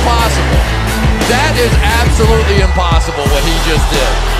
impossible. That is absolutely impossible what he just did.